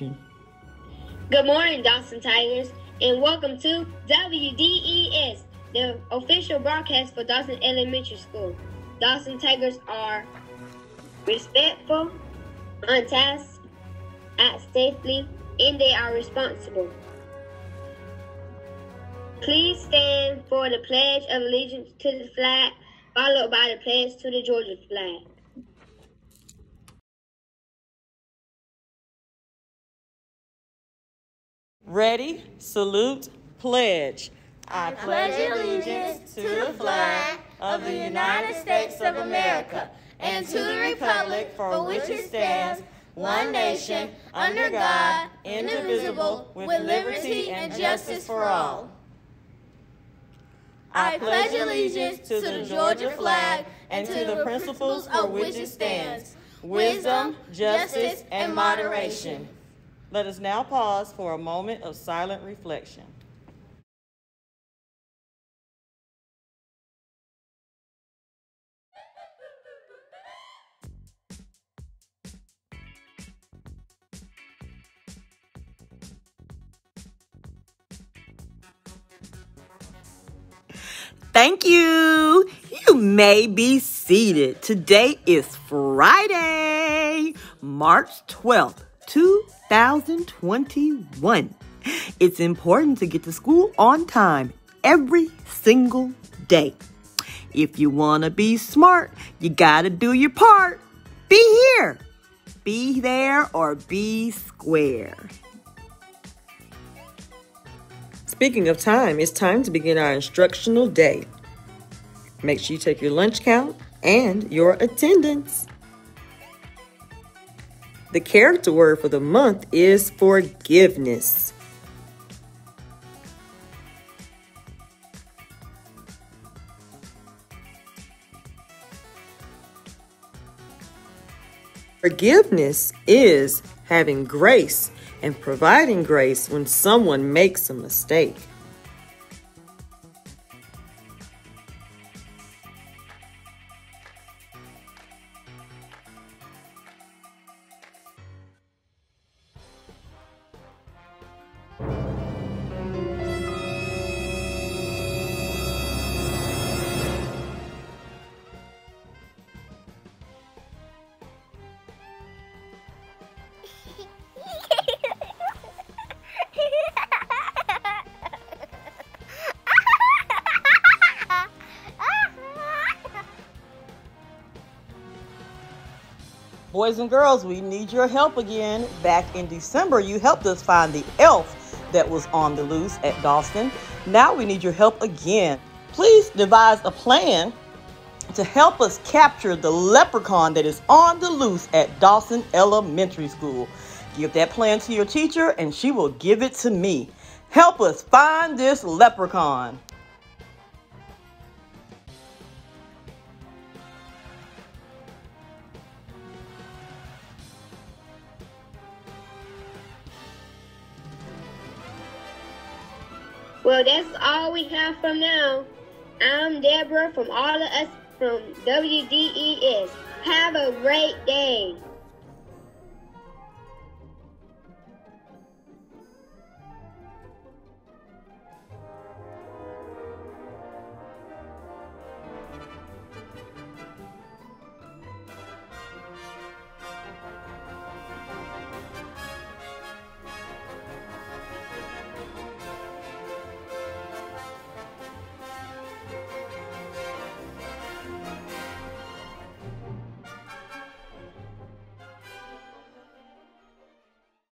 Good morning, Dawson Tigers, and welcome to WDES, the official broadcast for Dawson Elementary School. Dawson Tigers are respectful, on task, act safely, and they are responsible. Please stand for the Pledge of Allegiance to the flag, followed by the pledge to the Georgia flag. Ready, salute, pledge. I pledge allegiance to the flag of the United States of America and to the republic for which it stands, one nation, under God, indivisible, with liberty and justice for all. I pledge allegiance to the Georgia flag and to the principles for which it stands, wisdom, justice, and moderation. Let us now pause for a moment of silent reflection. Thank you. You may be seated. Today is Friday, March 12th, 2021. It's important to get to school on time every single day. If you want to be smart, you got to do your part. Be here, be there, or be square. Speaking of time, it's time to begin our instructional day. Make sure you take your lunch count and your attendance. The character word for the month is forgiveness. Forgiveness is having grace and providing grace when someone makes a mistake. Boys and girls, we need your help again. Back in December, you helped us find the elf that was on the loose at Dawson. Now we need your help again. Please devise a plan to help us capture the leprechaun that is on the loose at Dawson Elementary School. Give that plan to your teacher and she will give it to me. Help us find this leprechaun. Well, that's all we have from now. I'm Deborah from all of us from WDES. Have a great day.